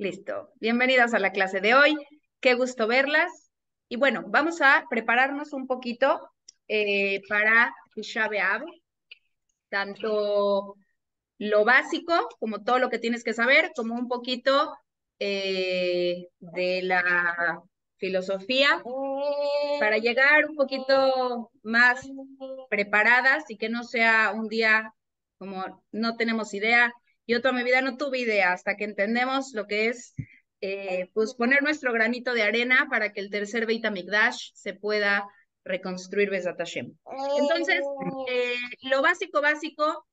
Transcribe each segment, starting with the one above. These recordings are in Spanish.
Listo. Bienvenidas a la clase de hoy. Qué gusto verlas. Y bueno, vamos a prepararnos un poquito eh, para Tisha B'Av. Tanto lo básico, como todo lo que tienes que saber, como un poquito eh, de la filosofía, para llegar un poquito más preparadas y que no sea un día como no tenemos idea. Yo toda mi vida no tuve idea hasta que entendemos lo que es eh, pues poner nuestro granito de arena para que el tercer Beit HaMikdash se pueda reconstruir Besat Hashem. Entonces, eh, lo básico, básico,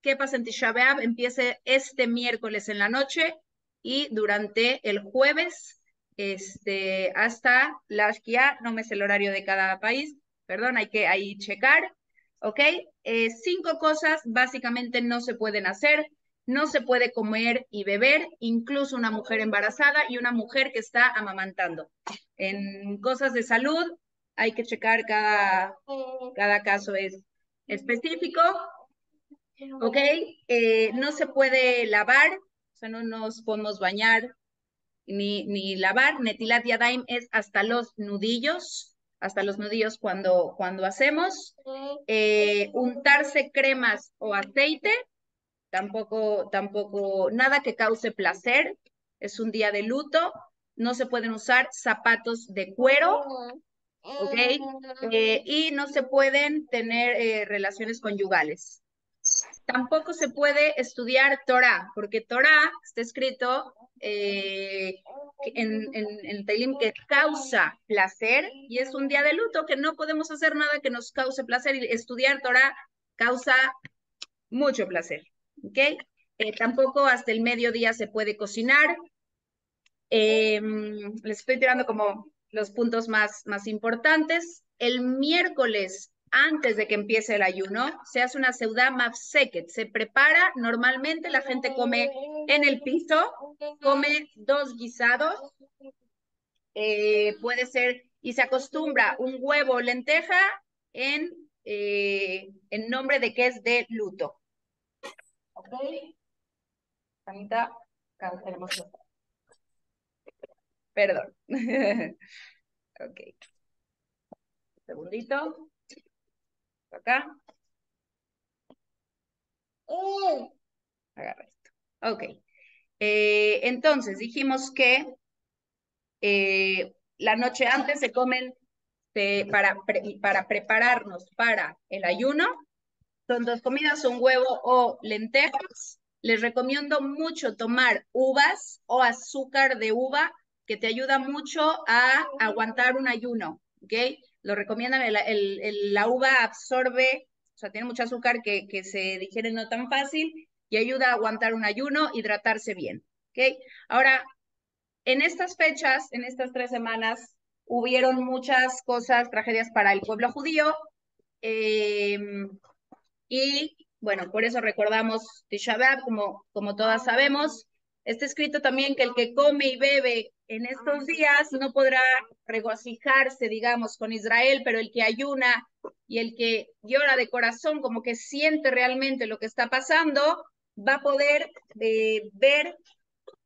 ¿qué pasa en Tisha B'Av? Empiece este miércoles en la noche y durante el jueves este, hasta la Shkia, no me sé el horario de cada país, perdón, hay que ahí checar, ¿ok? Eh, cinco cosas básicamente no se pueden hacer, no se puede comer y beber, incluso una mujer embarazada y una mujer que está amamantando. En cosas de salud hay que checar cada, cada caso es específico, ¿ok? Eh, no se puede lavar, o sea, no nos podemos bañar ni, ni lavar. Netilat Yadaim es hasta los nudillos, hasta los nudillos cuando, cuando hacemos. Eh, untarse cremas o aceite, tampoco, tampoco, nada que cause placer. Es un día de luto. No se pueden usar zapatos de cuero. ¿Ok? Eh, y no se pueden tener eh, relaciones conyugales. Tampoco se puede estudiar Torah, porque Torah está escrito eh, en, en, en que causa placer y es un día de luto que no podemos hacer nada que nos cause placer y estudiar Torah causa mucho placer. ¿Ok? Eh, tampoco hasta el mediodía se puede cocinar. Em, les estoy tirando como los puntos más, más importantes. El miércoles antes de que empiece el ayuno, se hace una seudá mafseket. Se prepara, normalmente la gente come en el piso, come dos guisados, eh, puede ser, y se acostumbra un huevo o lenteja en, eh, en nombre de que es de luto. ¿Ok? Anita, cancelemos Perdón. ok. segundito acá. Agarra esto. Ok. Eh, entonces, dijimos que eh, la noche antes se comen para, para prepararnos para el ayuno. Son dos comidas, un huevo o lentejas. Les recomiendo mucho tomar uvas o azúcar de uva, que te ayuda mucho a aguantar un ayuno. ¿ok? lo recomiendan, la uva absorbe, o sea, tiene mucho azúcar que, se digiere no tan fácil y ayuda a aguantar un ayuno, hidratarse bien. ¿ok? Ahora, en estas fechas, en estas tres semanas, hubieron muchas cosas, tragedias para el pueblo judío. Em, y bueno, por eso recordamos Tisha como, como todas sabemos. Está escrito también que el que come y bebe en estos días no podrá regocijarse, digamos, con Israel, pero el que ayuna y el que llora de corazón, como que siente realmente lo que está pasando, va a poder eh, ver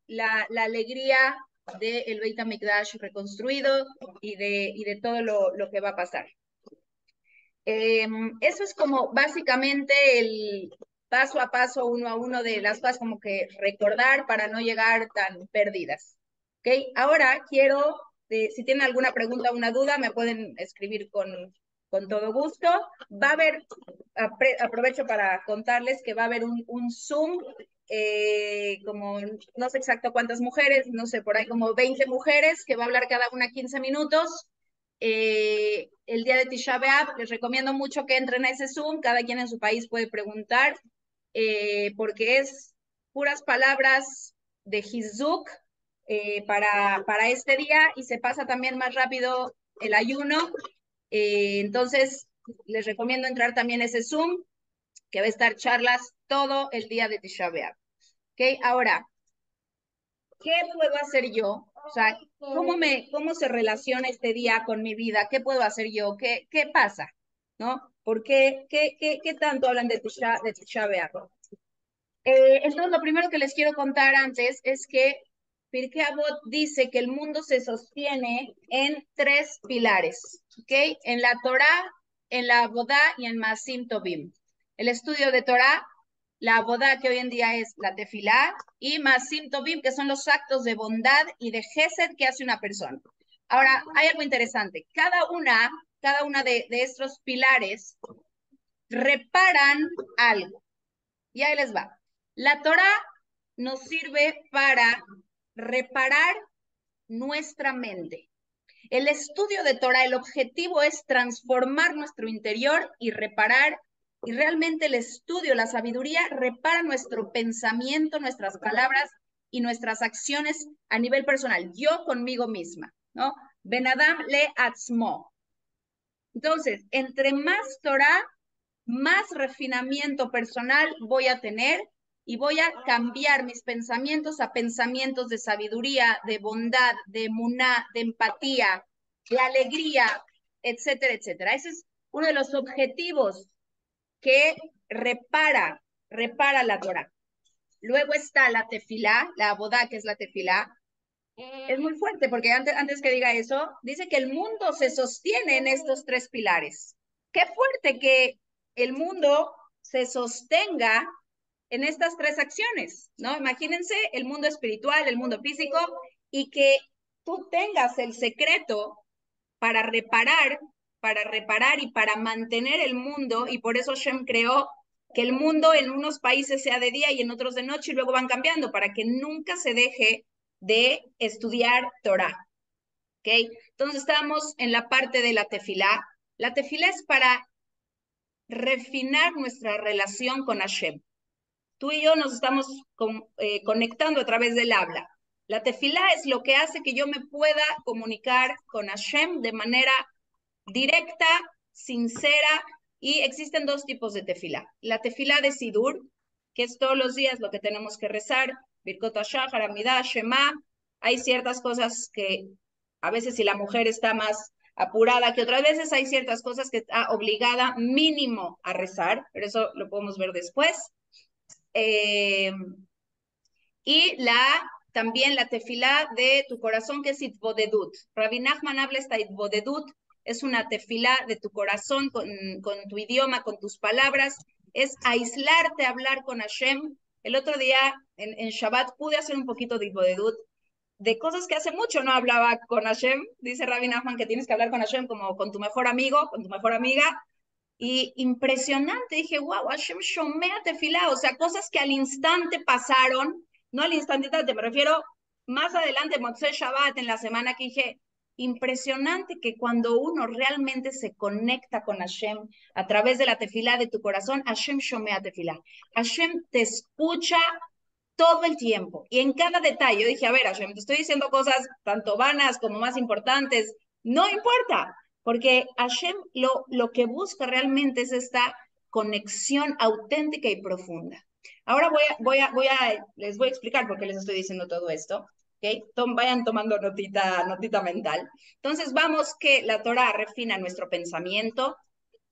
la, la alegría del de Beit HaMikdash reconstruido y de, y de todo lo, lo que va a pasar. Em, eso es como básicamente el paso a paso, uno a uno de las cosas como que recordar para no llegar tan perdidas. ¿Ok? Ahora quiero, eh, si tienen alguna pregunta o una duda, me pueden escribir con, con todo gusto. Va a haber, aprovecho para contarles que va a haber un, un Zoom, eh, como no sé exacto cuántas mujeres, no sé, por ahí como 20 mujeres, que va a hablar cada una 15 minutos. Eh, el día de Tisha B'Av, les recomiendo mucho que entren a ese Zoom, cada quien en su país puede preguntar, porque es puras palabras de Hizuk, eh, para, para este día y se pasa también más rápido el ayuno. Eh, entonces, les recomiendo entrar también a ese Zoom, que va a estar charlas todo el día de Tisha B'Av. ¿Ok? Ahora, ¿qué puedo hacer yo? O sea, ¿cómo, me, ¿cómo se relaciona este día con mi vida? ¿Qué puedo hacer yo? ¿Qué, qué pasa? ¿No? ¿Por qué? ¿Qué, qué, qué tanto hablan de Tisha, de Tisha? Eh, entonces, lo primero que les quiero contar antes es que Pirkei Avot dice que el mundo se sostiene en tres pilares, ¿ok? En la Torah, en la Abodá y en Masim Tobim. El estudio de Torah, la Abodá que hoy en día es la Tefilá y Masim Tobim que son los actos de bondad y de Gesed que hace una persona. Ahora, hay algo interesante. Cada una, cada una de, de estos pilares reparan algo. Y ahí les va. La Torah nos sirve para reparar nuestra mente. El estudio de Torah, el objetivo es transformar nuestro interior y reparar, y realmente el estudio, la sabiduría, repara nuestro pensamiento, nuestras palabras y nuestras acciones a nivel personal, yo conmigo misma, ¿no? Benadam le atzmo. Entonces, entre más Torah, más refinamiento personal voy a tener y voy a cambiar mis pensamientos a pensamientos de sabiduría, de bondad, de muná, de empatía, de alegría, etcétera, etcétera. Ese es uno de los objetivos que repara, repara la Torah. Luego está la tefilá, la boda que es la tefilá. Es muy fuerte porque antes, antes que diga eso, dice que el mundo se sostiene en estos tres pilares. Qué fuerte que el mundo se sostenga en estas tres acciones, ¿no? Imagínense el mundo espiritual, el mundo físico, y que tú tengas el secreto para reparar, para reparar y para mantener el mundo, y por eso Shem creó que el mundo en unos países sea de día y en otros de noche y luego van cambiando para que nunca se deje de estudiar Torah. ¿Ok? Entonces estamos en la parte de la tefilá. La tefilá es para refinar nuestra relación con Hashem tú y yo nos estamos eh, conectando a través del habla. La tefilá es lo que hace que yo me pueda comunicar con Hashem de manera directa, sincera, y existen dos tipos de tefilá. La tefilá de Sidur, que es todos los días lo que tenemos que rezar, Birkot Shachar, Amidah, Shema. Hay ciertas cosas que a veces si la mujer está más apurada que otras veces, hay ciertas cosas que está obligada mínimo a rezar, pero eso lo podemos ver después. Eh, y la también la tefilá de tu corazón, que es Itbodedut. Rabbi Nachman habla esta Itbodedut, es una tefilá de tu corazón, con, tu idioma, con tus palabras, es aislarte, hablar con Hashem. El otro día en, en Shabbat pude hacer un poquito de Itbodedut, de cosas que hace mucho no hablaba con Hashem. Dice Rabbi Nachman que tienes que hablar con Hashem como con tu mejor amigo, con tu mejor amiga, y impresionante, dije, wow, Hashem Shomea Tefilá, o sea, cosas que al instante pasaron, no al instante, me refiero más adelante, Motzei Shabbat, en la semana que dije, impresionante que cuando uno realmente se conecta con Hashem a través de la tefilá de tu corazón, Hashem Shomea Tefilá. Hashem te escucha todo el tiempo y en cada detalle. Yo dije, a ver, Hashem, te estoy diciendo cosas tanto vanas como más importantes. No importa, porque Hashem lo, lo que busca realmente es esta conexión auténtica y profunda. Ahora voy a, voy a, voy a, les voy a explicar por qué les estoy diciendo todo esto. ¿Okay? vayan tomando notita, notita mental. Entonces vamos que la Torah refina nuestro pensamiento,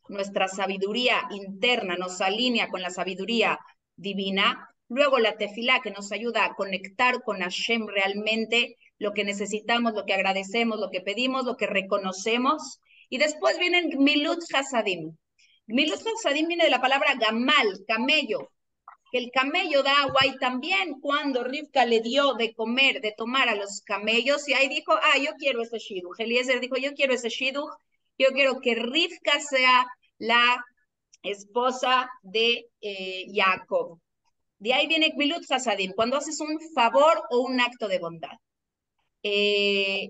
nuestra sabiduría interna nos alinea con la sabiduría divina. Luego la tefilá que nos ayuda a conectar con Hashem realmente lo que necesitamos, lo que agradecemos, lo que pedimos, lo que reconocemos. Y después vienen Milut Hasadim. Milut Hasadim viene de la palabra gamal, camello, que el camello da agua y también cuando Rivka le dio de comer, de tomar a los camellos, y ahí dijo, ah, yo quiero ese shidduch. Eliezer dijo, yo quiero ese shidduch, yo quiero que Rivka sea la esposa de eh, Jacob. De ahí viene Milut Hasadim, cuando haces un favor o un acto de bondad. Eh,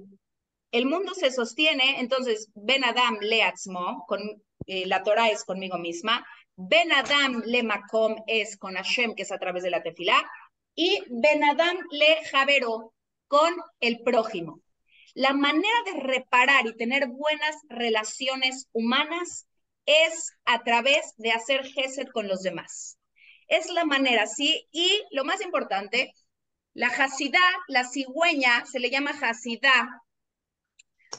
el mundo se sostiene, entonces, Ben Adam Leatzmo, con eh, la Torah es conmigo misma, Ben Adam Le Makom es con Hashem, que es a través de la tefilá, y Ben Adam Le Javero, con el prójimo. La manera de reparar y tener buenas relaciones humanas es a través de hacer gesed con los demás. Es la manera, sí, y lo más importante, la Hasidá, la cigüeña, se le llama Hasidá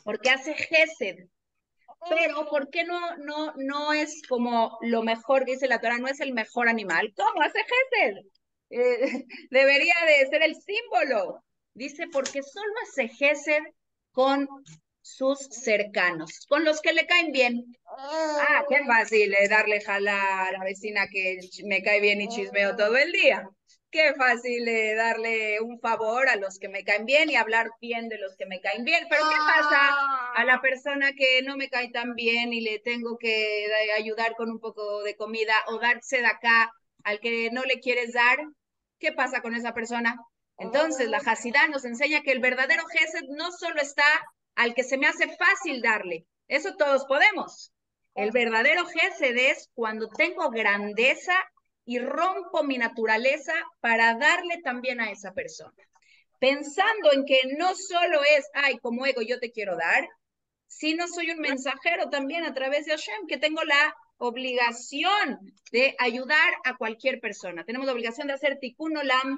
porque hace gesed. Pero, ¿por qué no, no, no es como lo mejor que dice la Torah? No es el mejor animal. ¿Cómo hace gesed? Eh, debería de ser el símbolo. Dice, porque solo hace Gesed con sus cercanos, con los que le caen bien. Ah, qué fácil es darle jala a la vecina que me cae bien y chismeo todo el día. Qué fácil es darle un favor a los que me caen bien y hablar bien de los que me caen bien. Pero ¿qué pasa a la persona que no me cae tan bien y le tengo que ayudar con un poco de comida o darse de acá al que no le quieres dar? ¿Qué pasa con esa persona? Entonces, la Hasidá nos enseña que el verdadero Gesed no solo está al que se me hace fácil darle, eso todos podemos. El verdadero Gesed es cuando tengo grandeza y rompo mi naturaleza para darle también a esa persona. Pensando en que no solo es, ay, como ego yo te quiero dar, sino soy un mensajero también a través de Hashem, que tengo la obligación de ayudar a cualquier persona. Tenemos la obligación de hacer tikkun olam,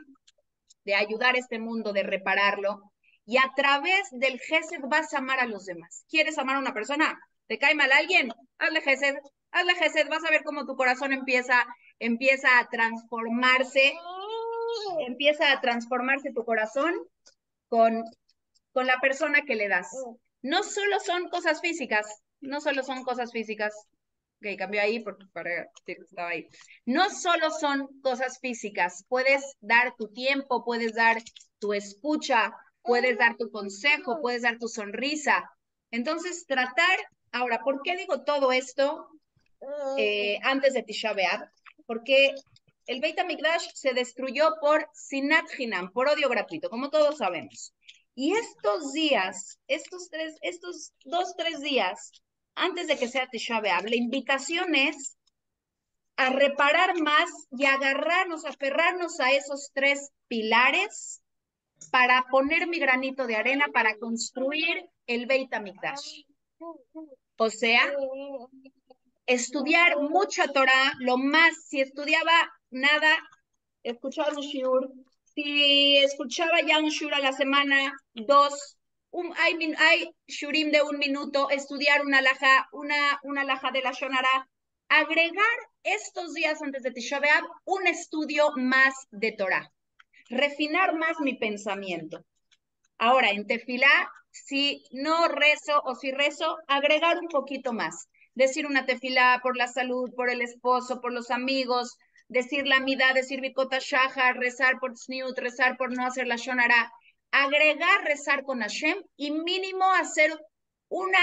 de ayudar a este mundo, de repararlo. Y a través del gesed vas a amar a los demás. ¿Quieres amar a una persona? ¿Te cae mal alguien? Hazle gesed, hazle gesed, vas a ver cómo tu corazón empieza, empieza a transformarse, empieza a transformarse tu corazón con, con la persona que le das. No solo son cosas físicas, no solo son cosas físicas, Ok, cambió ahí porque para, estaba ahí. No solo son cosas físicas, puedes dar tu tiempo, puedes dar tu escucha, puedes dar tu consejo, puedes dar tu sonrisa. Entonces, tratar, ahora, ¿por qué digo todo esto eh, antes de Tisha? Porque el Beit HaMikdash se destruyó por Sinat Hinam, por odio gratuito, como todos sabemos. Y estos días, estos tres, estos dos, tres días, antes de que sea Tisha B'Av, la invitación es a reparar más y agarrarnos, aferrarnos a esos tres pilares para poner mi granito de arena para construir el Beit HaMikdash. O sea, estudiar mucha Torah, lo más, si estudiaba nada, escuchaba un shiur, si escuchaba ya un shiur a la semana, dos, hay, hay shurim de un minuto, estudiar una laja, una, una laja de la Shonara, agregar estos días antes de Tisha un estudio más de Torah, refinar más mi pensamiento. Ahora, en tefilá, si no rezo o si rezo, agregar un poquito más. Decir una tefilá por la salud, por el esposo, por los amigos, decir la mida, decir bikota shaha, rezar por sniut, rezar por no hacer la shonara agregar rezar con Hashem y mínimo hacer una,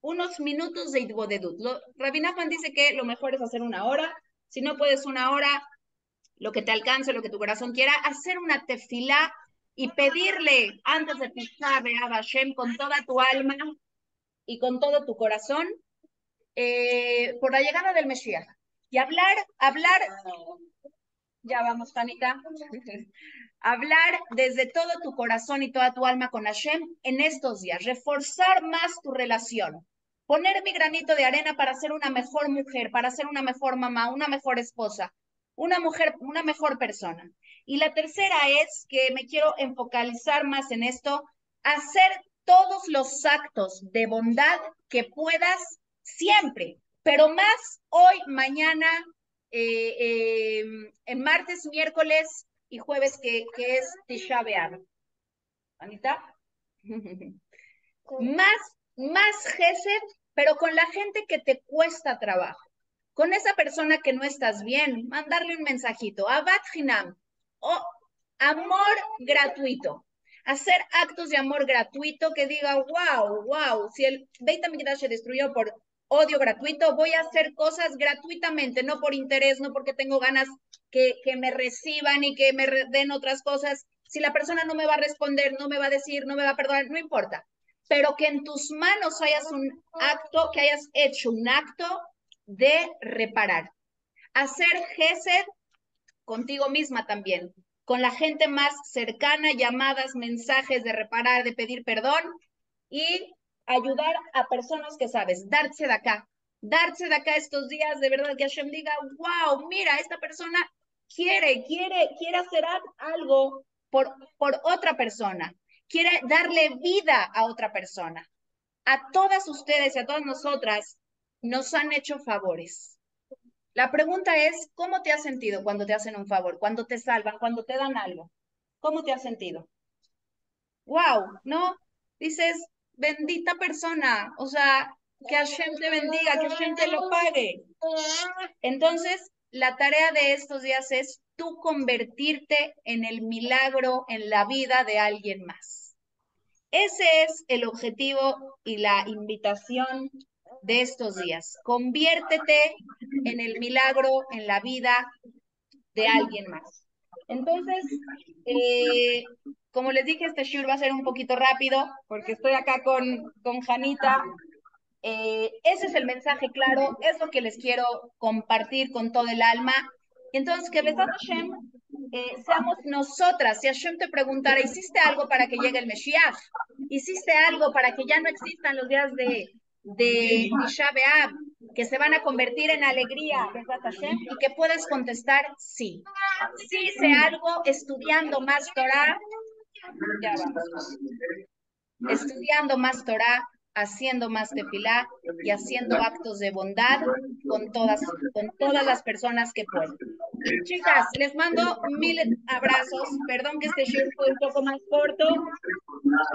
unos minutos de Idbodedut. Rabbi Nachman dice que lo mejor es hacer una hora. Si no puedes una hora, lo que te alcance, lo que tu corazón quiera, hacer una tefilá y pedirle antes de pisar a Hashem con toda tu alma y con todo tu corazón eh, por la llegada del Mesías. Y hablar, hablar, ya vamos, Tanita, hablar desde todo tu corazón y toda tu alma con Hashem en estos días, reforzar más tu relación, poner mi granito de arena para ser una mejor mujer, para ser una mejor mamá, una mejor esposa, una mujer, una mejor persona. Y la tercera es que me quiero enfocalizar más en esto, hacer todos los actos de bondad que puedas siempre, pero más hoy, mañana, eh, eh, en martes, miércoles, y jueves que, que es Tisha B'Av. Anita. más, más Gesed, pero con la gente que te cuesta trabajo. Con esa persona que no estás bien, mandarle un mensajito. Abad Hinam. O amor gratuito. Hacer actos de amor gratuito que diga, wow, wow, si el Beit HaMikdash se destruyó por odio gratuito, voy a hacer cosas gratuitamente, no por interés, no porque tengo ganas que, que me reciban y que me den otras cosas. Si la persona no me va a responder, no me va a decir, no me va a perdonar, no importa. Pero que en tus manos hayas un acto, que hayas hecho un acto de reparar. Hacer gesed contigo misma también, con la gente más cercana, llamadas, mensajes de reparar, de pedir perdón y ayudar a personas que sabes, darse de acá, darse de acá estos días, de verdad que Hashem diga, wow, mira, esta persona quiere, quiere, quiere hacer algo por, por otra persona, quiere darle vida a otra persona. A todas ustedes y a todas nosotras nos han hecho favores. La pregunta es, ¿cómo te has sentido cuando te hacen un favor, cuando te salvan, cuando te dan algo? ¿Cómo te has sentido? wow, ¿no? Dices, bendita persona, o sea, que Hashem te bendiga, que Hashem te lo pague. Entonces, la tarea de estos días es tú convertirte en el milagro en la vida de alguien más. Ese es el objetivo y la invitación de estos días. Conviértete en el milagro en la vida de alguien más. Entonces, eh, como les dije, este show va a ser un poquito rápido porque estoy acá con, con Janita. Eh, ese es el mensaje claro, es lo que les quiero compartir con todo el alma. Entonces, que Besat Hashem eh, seamos nosotras. Si Hashem te preguntara, ¿hiciste algo para que llegue el Mesías? ¿Hiciste algo para que ya no existan los días de, de Tisha que se van a convertir en alegría, y que puedes contestar sí. Sí hice algo estudiando más Torah, ya vamos. Estudiando más Torah, haciendo más tefilá y haciendo actos de bondad con todas, con todas las personas que pueden. Chicas, les mando mil abrazos. Perdón que este show fue un poco más corto.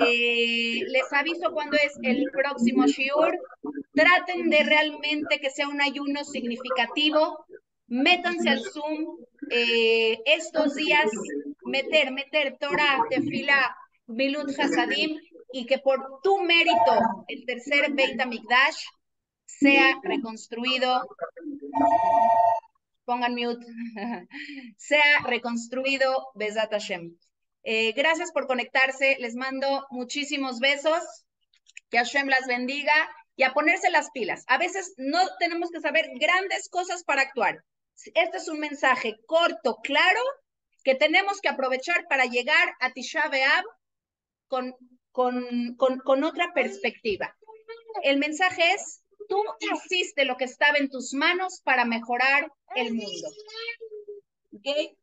Eh, les aviso cuando es el próximo shiur. Traten de realmente que sea un ayuno significativo. Métanse al Zoom eh, estos días. Meter, meter Torah, tefilá, Bilut Hasadim y que por tu mérito el tercer Beit HaMikdash sea reconstruido, pongan mute, sea reconstruido Bezat Hashem. Eh, gracias por conectarse, les mando muchísimos besos, que Hashem las bendiga y a ponerse las pilas. A veces no tenemos que saber grandes cosas para actuar. Este es un mensaje corto, claro, que tenemos que aprovechar para llegar a Tisha B'Av con con, con, otra perspectiva. El mensaje es, tú hiciste lo que estaba en tus manos para mejorar el mundo. ¿Okay?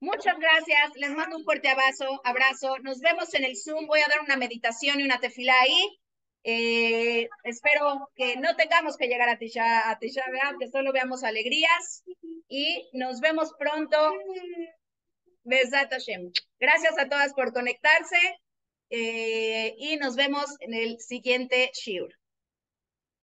Muchas gracias, les mando un fuerte abrazo, abrazo. Nos vemos en el Zoom, voy a dar una meditación y una tefila ahí. Eh, espero que no tengamos que llegar a Tisha, a Tisha que solo veamos alegrías y nos vemos pronto. Besat Hashem. Gracias a todas por conectarse. Eh, y nos vemos en el siguiente Shiur.